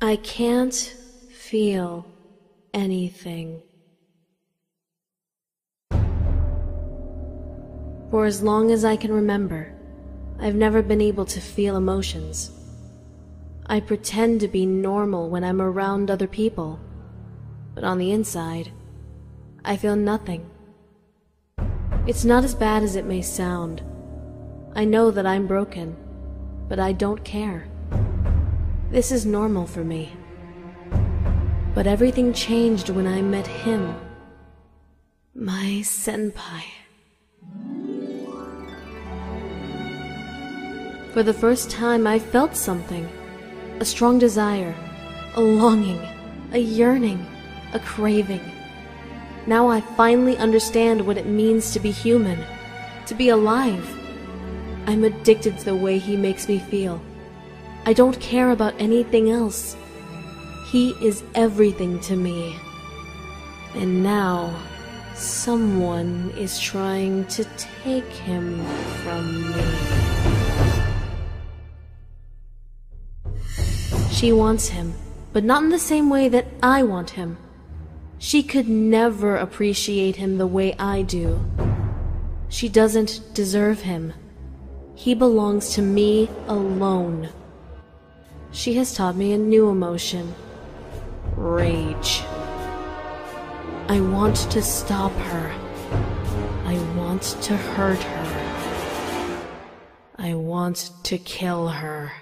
I can't feel anything. For as long as I can remember, I've never been able to feel emotions. I pretend to be normal when I'm around other people, but on the inside, I feel nothing. It's not as bad as it may sound. I know that I'm broken, but I don't care. This is normal for me. But everything changed when I met him. My senpai. For the first time, I felt something. A strong desire, a longing, a yearning, a craving. Now I finally understand what it means to be human, to be alive. I'm addicted to the way he makes me feel. I don't care about anything else. He is everything to me. And now, someone is trying to take him from me. She wants him, but not in the same way that I want him. She could never appreciate him the way I do. She doesn't deserve him. He belongs to me alone. She has taught me a new emotion rage. I want to stop her. I want to hurt her. I want to kill her.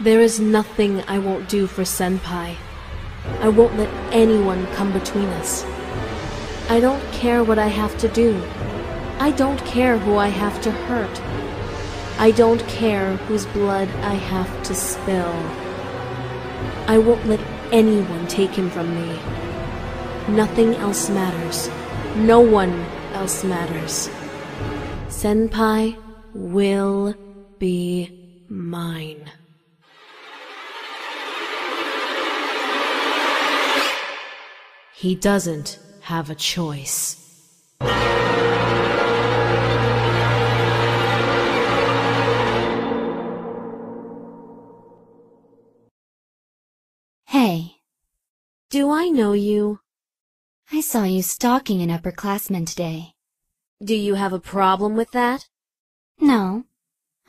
There is nothing I won't do for Senpai. I won't let anyone come between us. I don't care what I have to do. I don't care who I have to hurt. I don't care whose blood I have to spill. I won't let anyone take him from me. Nothing else matters. No one else matters. Senpai will be mine. He doesn't have a choice. Hey, Do I know you? I saw you stalking an upperclassman today. Do you have a problem with that? No,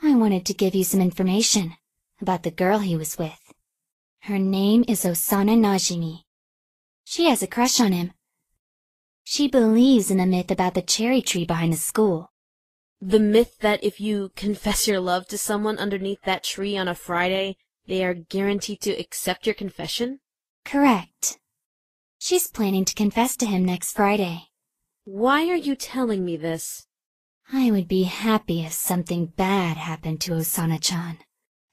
I wanted to give you some information about the girl he was with. Her name is Osana Najimi. She has a crush on him. She believes in the myth about the cherry tree behind the school. The myth that if you confess your love to someone underneath that tree on a Friday, they are guaranteed to accept your confession? Correct. She's planning to confess to him next Friday. Why are you telling me this? I would be happy if something bad happened to Osana-chan.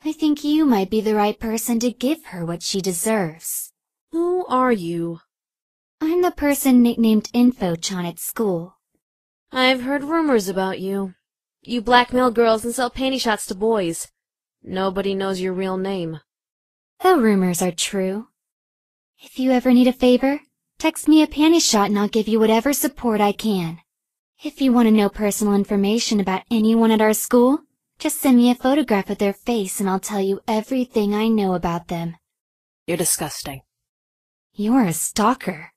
I think you might be the right person to give her what she deserves. Who are you? I'm the person nicknamed Info-chan at school. I've heard rumors about you. You blackmail girls and sell panty shots to boys. Nobody knows your real name. The rumors are true. If you ever need a favor, text me a panty shot and I'll give you whatever support I can. If you want to know personal information about anyone at our school, just send me a photograph of their face and I'll tell you everything I know about them. You're disgusting. You're a stalker.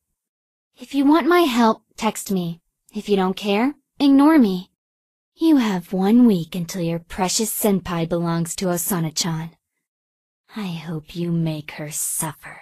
If you want my help, text me. If you don't care, ignore me. You have one week until your precious senpai belongs to Osana-chan. I hope you make her suffer.